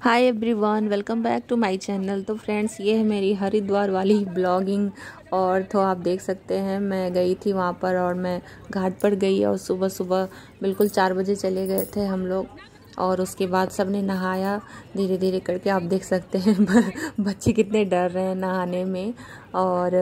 Hi everyone welcome back to my channel तो friends ये है मेरी हरिद्वार वाली ब्लॉगिंग और तो आप देख सकते हैं, मैं गई थी वहाँ पर और मैं घाट पर गई और सुबह सुबह बिल्कुल चार बजे चले गए थे हम लोग और उसके बाद सबने नहाया धीरे धीरे करके। आप देख सकते हैं, बच्चे कितने डर रहे हैं नहाने में और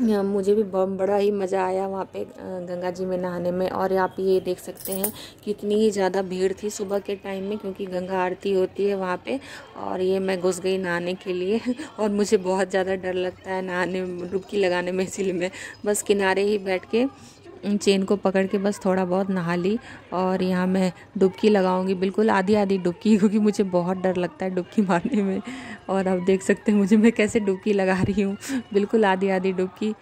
मुझे भी बड़ा ही मज़ा आया वहाँ पे गंगा जी में नहाने में और आप ये देख सकते हैं कितनी ही ज़्यादा भीड़ थी सुबह के टाइम में क्योंकि गंगा आरती होती है वहाँ पे और ये मैं घुस गई नहाने के लिए और मुझे बहुत ज़्यादा डर लगता है नहाने में डुबकी लगाने में इसीलिए मैं बस किनारे ही बैठ के चेन को पकड़ के बस थोड़ा बहुत नहा ली और यहाँ मैं डुबकी लगाऊँगी। बिल्कुल आधी आधी डुबकी, क्योंकि मुझे बहुत डर लगता है डुबकी मारने में। और आप देख सकते हैं मुझे, मैं कैसे डुबकी लगा रही हूँ। बिल्कुल आधी आधी डुबकी।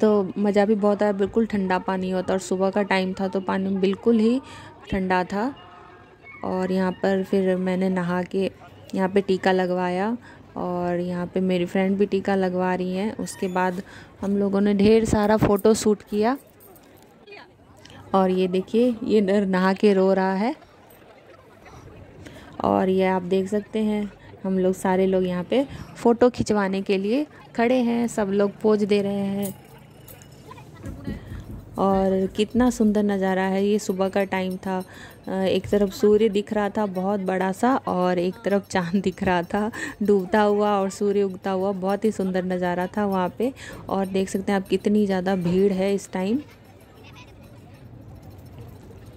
तो मज़ा भी बहुत आया, बिल्कुल ठंडा पानी होता और सुबह का टाइम था तो पानी बिल्कुल ही ठंडा था। और यहाँ पर फिर मैंने नहा के यहाँ पे टीका लगवाया और यहाँ पे मेरी फ्रेंड भी टीका लगवा रही हैं। उसके बाद हम लोगों ने ढेर सारा फ़ोटो शूट किया। और ये देखिए, ये नर नहा के रो रहा है। और ये आप देख सकते हैं, हम लोग सारे लोग यहाँ पे फ़ोटो खिंचवाने के लिए खड़े हैं। सब लोग पोज दे रहे हैं। और कितना सुंदर नज़ारा है। ये सुबह का टाइम था। एक तरफ़ सूर्य दिख रहा था बहुत बड़ा सा और एक तरफ़ चाँद दिख रहा था। डूबता हुआ और सूर्य उगता हुआ बहुत ही सुंदर नज़ारा था वहाँ पे और देख सकते हैं आप कितनी ज़्यादा भीड़ है इस टाइम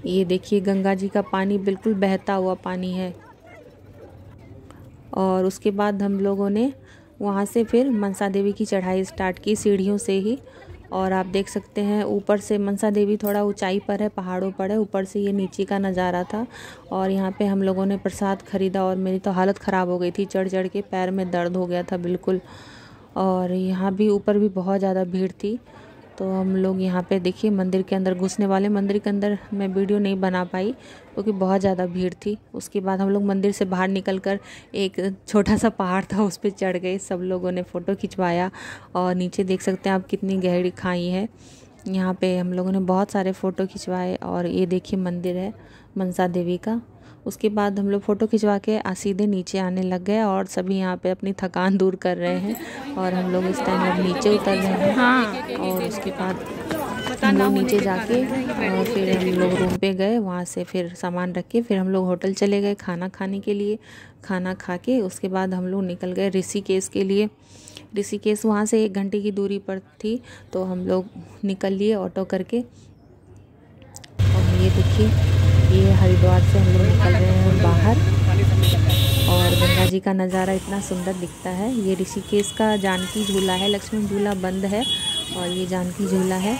ये देखिए गंगा जी का पानी बिल्कुल बहता हुआ पानी है। और उसके बाद हम लोगों ने वहाँ से फिर मनसा देवी की चढ़ाई स्टार्ट की, सीढ़ियों से ही। और आप देख सकते हैं, ऊपर से मनसा देवी थोड़ा ऊंचाई पर है, पहाड़ों पर है, ऊपर से ये नीचे का नज़ारा था और यहाँ पे हम लोगों ने प्रसाद ख़रीदा और मेरी तो हालत ख़राब हो गई थी चढ़ चढ़ के पैर में दर्द हो गया था बिल्कुल और यहाँ भी ऊपर भी बहुत ज़्यादा भीड़ थी तो हम लोग यहाँ पे देखिए मंदिर के अंदर घुसने वाले। मंदिर के अंदर मैं वीडियो नहीं बना पाई क्योंकि तो बहुत ज़्यादा भीड़ थी। उसके बाद हम लोग मंदिर से बाहर निकल कर एक छोटा सा पहाड़ था, उस पर चढ़ गए। सब लोगों ने फ़ोटो खिंचवाया और नीचे देख सकते हैं आप कितनी गहरी खाई है। यहाँ पे हम लोगों ने बहुत सारे फ़ोटो खिंचवाए और ये देखिए मंदिर है मनसा देवी का। उसके बाद हम लोग फ़ोटो खिंचवा के सीधे नीचे आने लग गए और सभी यहाँ पे अपनी थकान दूर कर रहे हैं और हम लोग इस टाइम अब नीचे उतर रहे हैं हाँ। और उसके बाद हम लोग नीचे जाके और फिर हम लोग रूम पे गए वहाँ से फिर सामान रख के फिर हम लोग होटल चले गए खाना खाने के लिए। खाना खा के उसके बाद हम लोग निकल गए ऋषिकेश के लिए। ऋषिकेश वहाँ से एक घंटे की दूरी पर थी तो हम लोग निकल लिए ऑटो करके। और ये देखिए ये हरिद्वार से हम लोग निकल रहे हैं बाहर और गंगा जी का नज़ारा इतना सुंदर दिखता है। ये ऋषिकेश का जानकी झूला है। लक्ष्मण झूला बंद है और ये जानकी झूला है।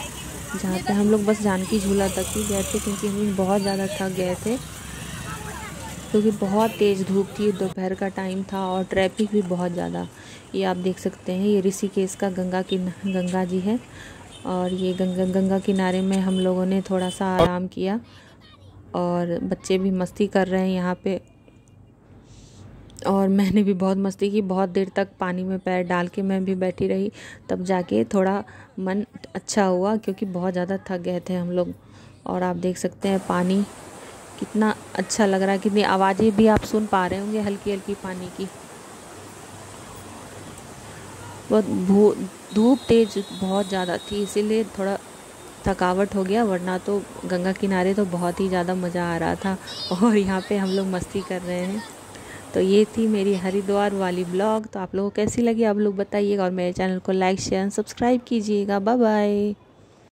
जहाँ पे हम लोग बस जानकी झूला तक ही गए थे क्योंकि हम बहुत ज़्यादा थक गए थे। क्योंकि बहुत तेज़ धूप थी। दोपहर का टाइम था और ट्रैफ़िक भी बहुत ज़्यादा। ये आप देख सकते हैं, ये ऋषिकेश का गंगा की गंगा जी है। और ये गंगा गंगा किनारे में हम लोगों ने थोड़ा सा आराम किया। और बच्चे भी मस्ती कर रहे हैं यहाँ पे। और मैंने भी बहुत मस्ती की, बहुत देर तक पानी में पैर डाल के मैं भी बैठी रही। तब जाके थोड़ा मन अच्छा हुआ क्योंकि बहुत ज़्यादा थक गए थे हम लोग। और आप देख सकते हैं पानी कितना अच्छा लग रहा है, कितनी आवाज़ें भी आप सुन पा रहे होंगे हल्की हल्की पानी की। बहुत धूप तेज बहुत ज़्यादा थी, इसीलिए थोड़ा थकावट हो गया, वरना तो गंगा किनारे तो बहुत ही ज़्यादा मज़ा आ रहा था। और यहाँ पे हम लोग मस्ती कर रहे हैं। तो ये थी मेरी हरिद्वार वाली ब्लॉग। तो आप लोगों को कैसी लगी आप लोग बताइएगा और मेरे चैनल को लाइक शेयर सब्सक्राइब कीजिएगा। Bye bye